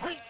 Hey!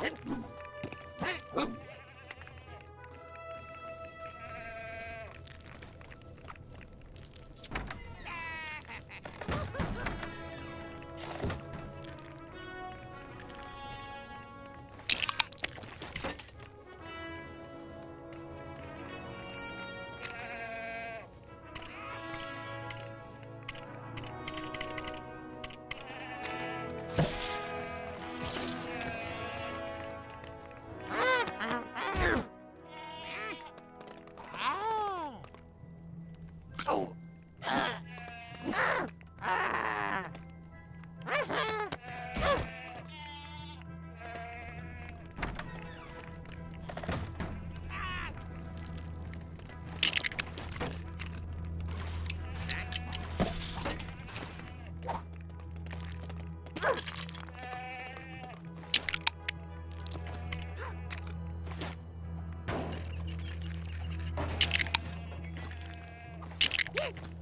Hit! Yes!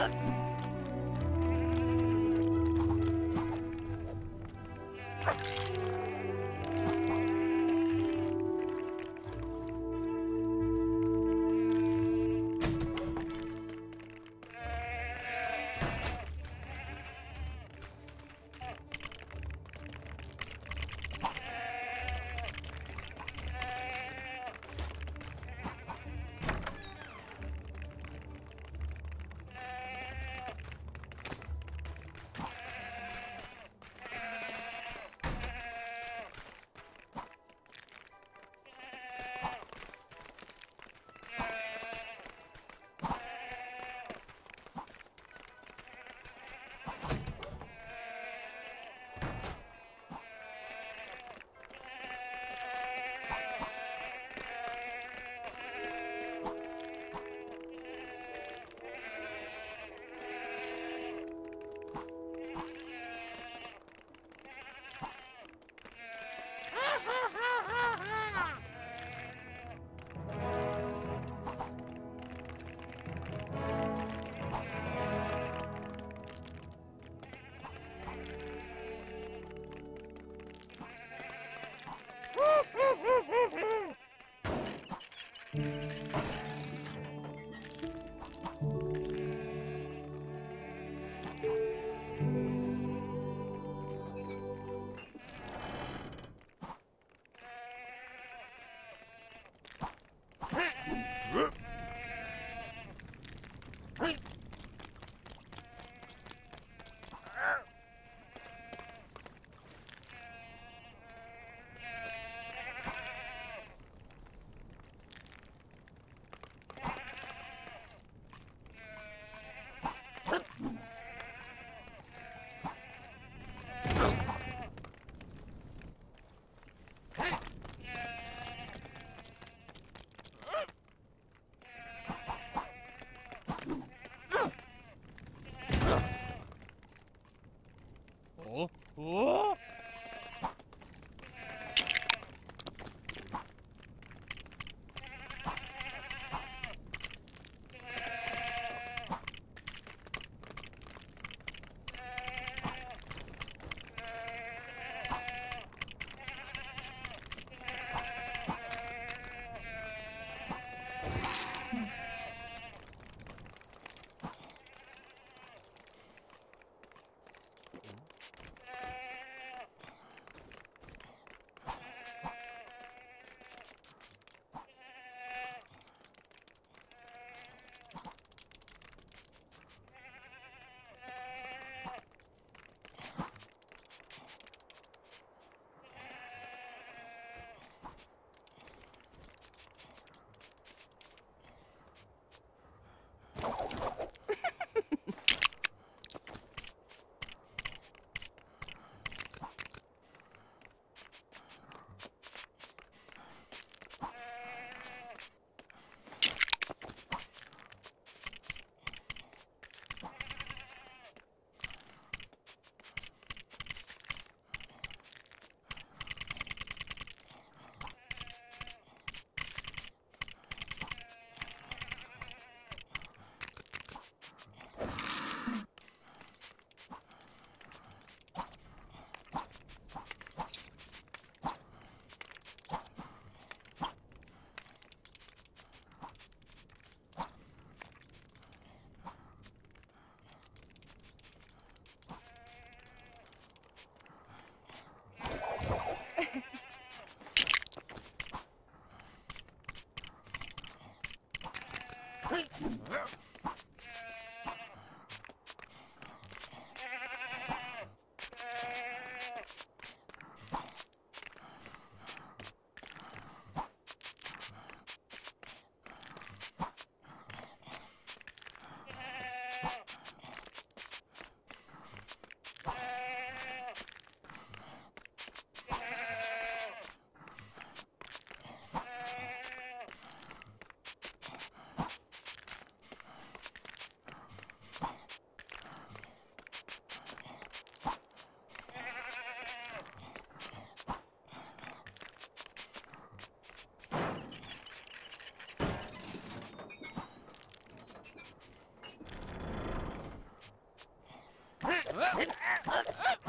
Huh? Whoa! Yeah. Ah!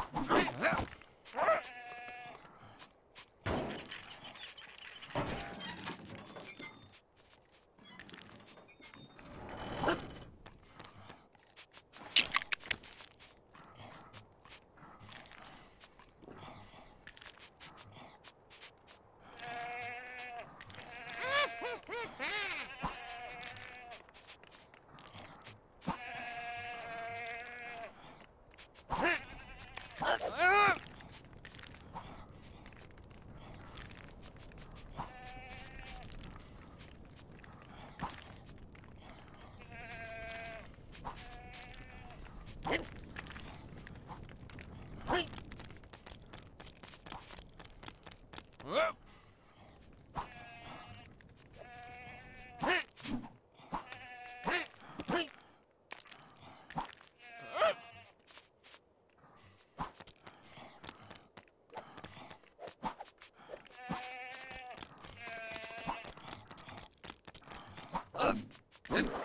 Then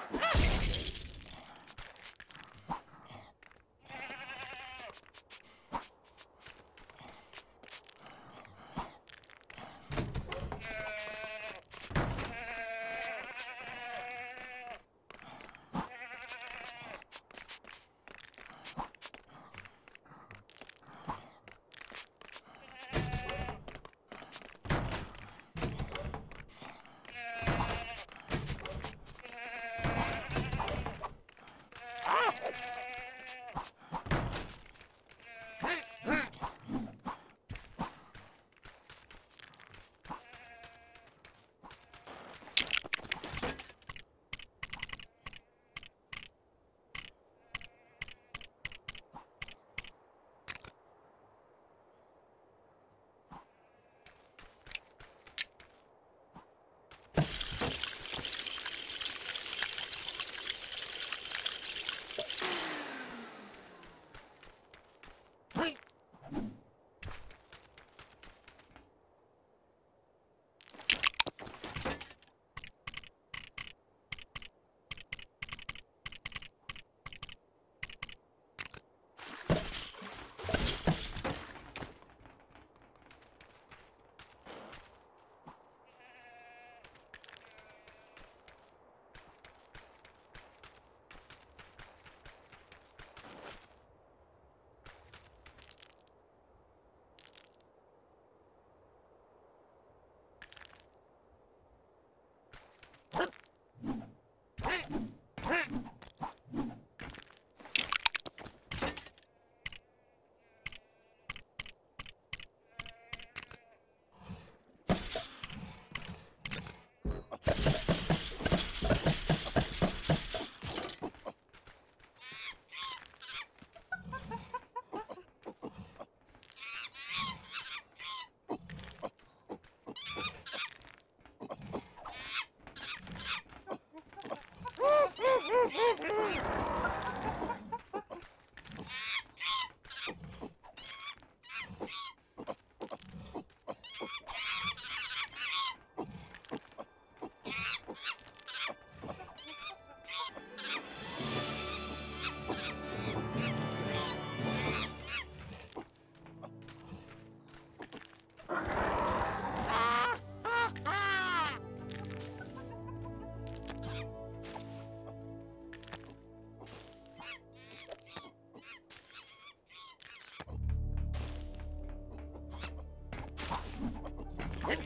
Hit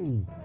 Mm.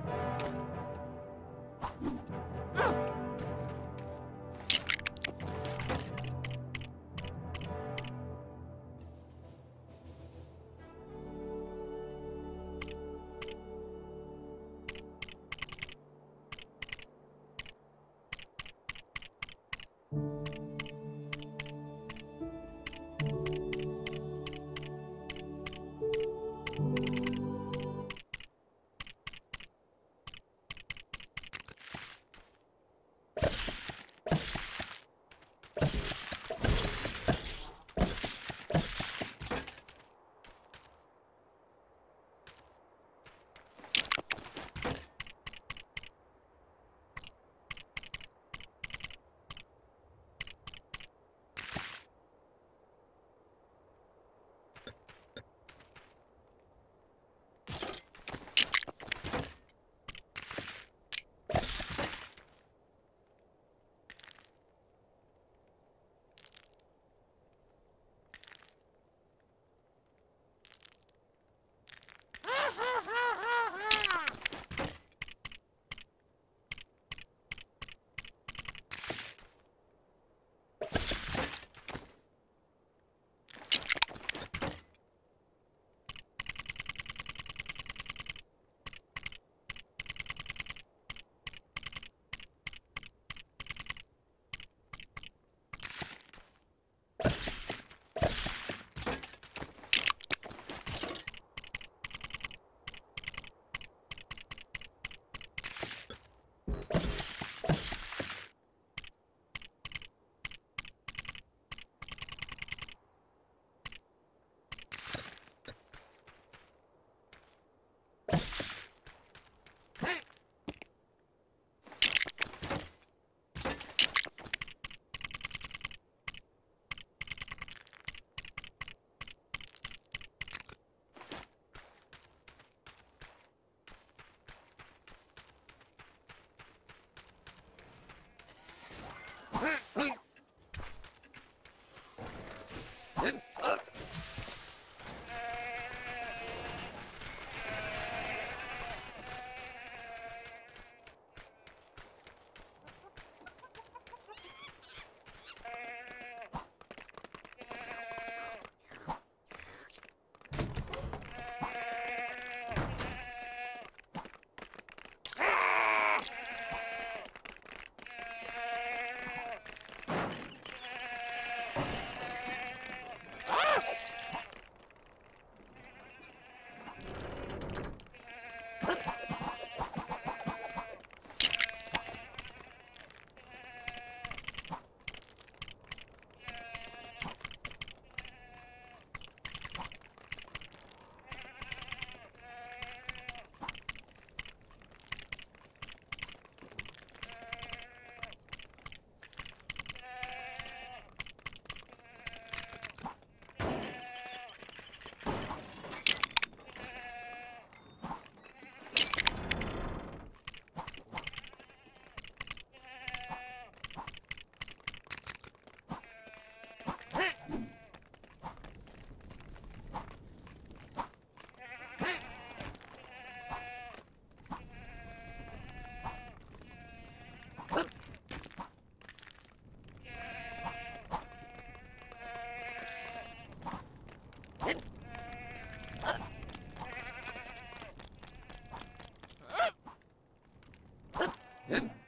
嗯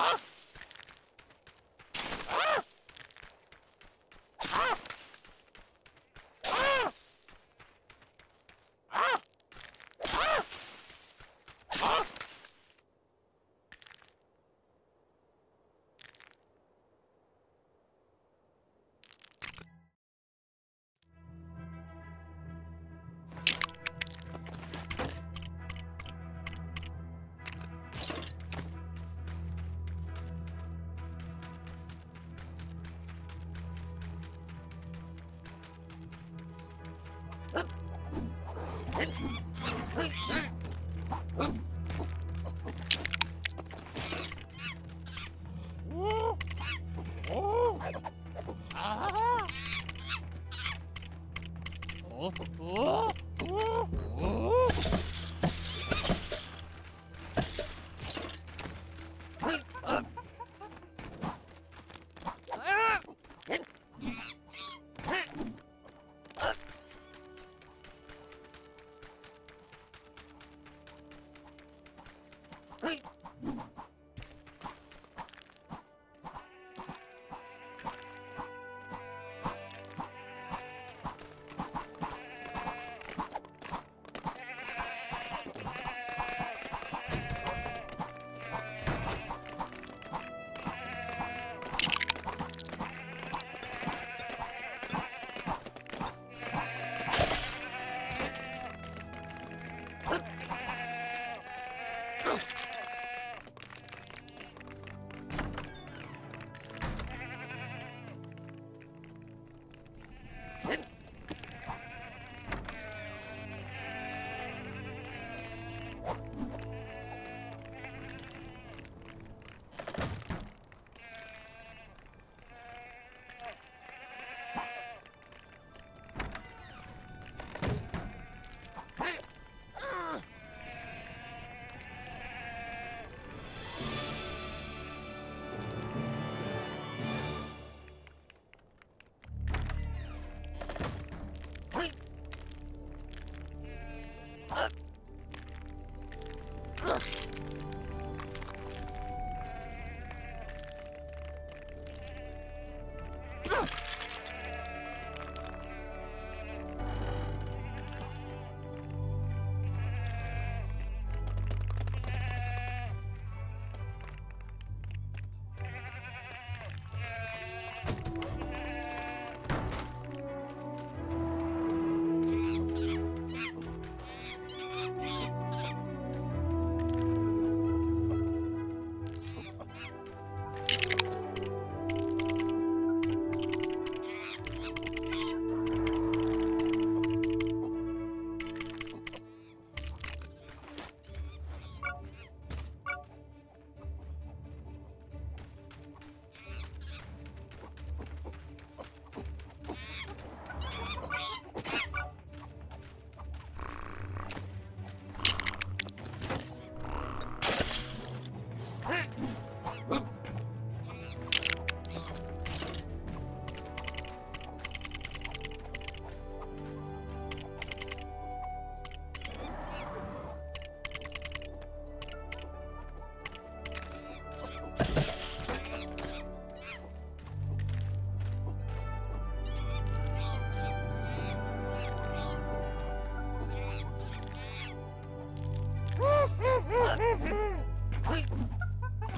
啊？Hit.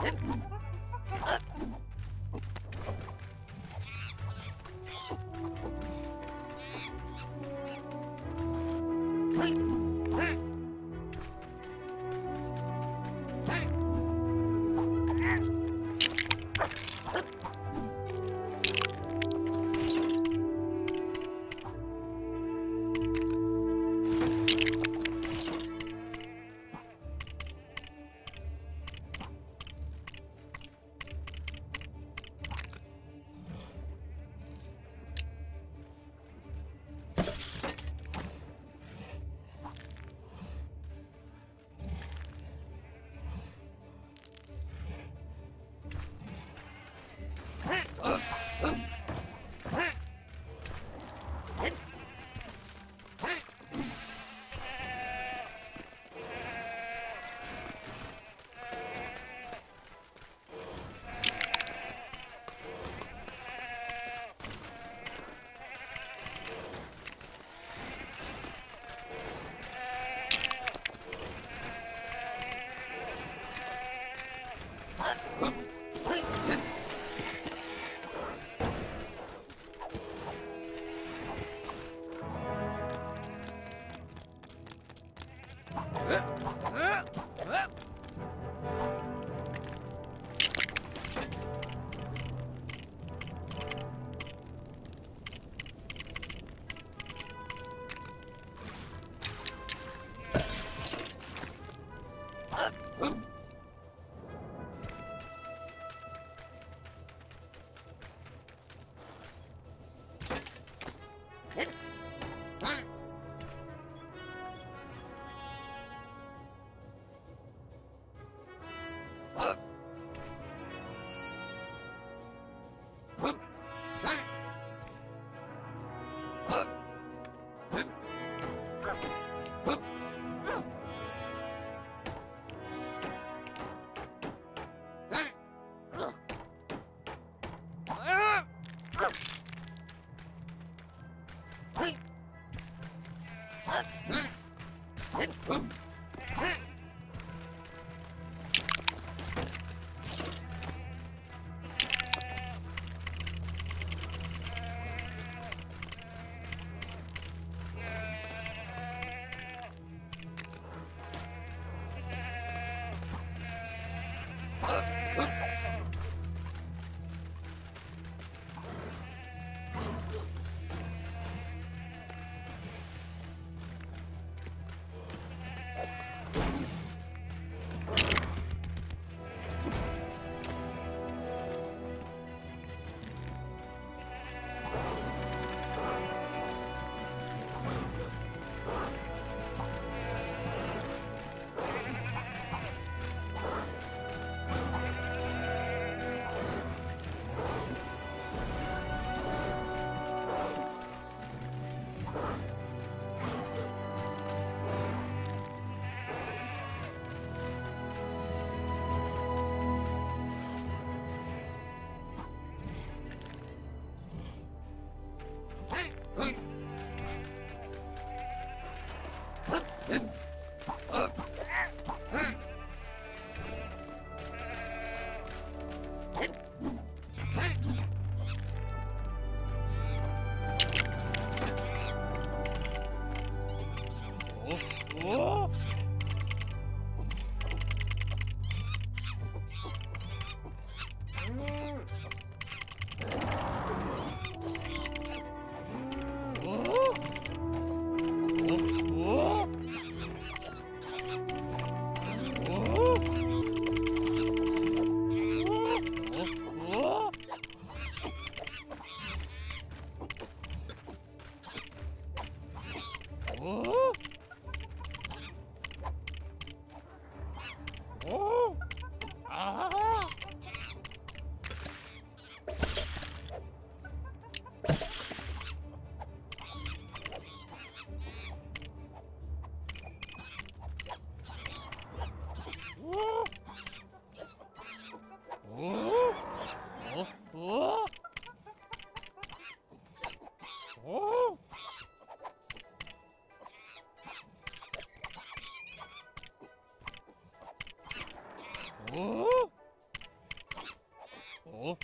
Uh... Huh? cool.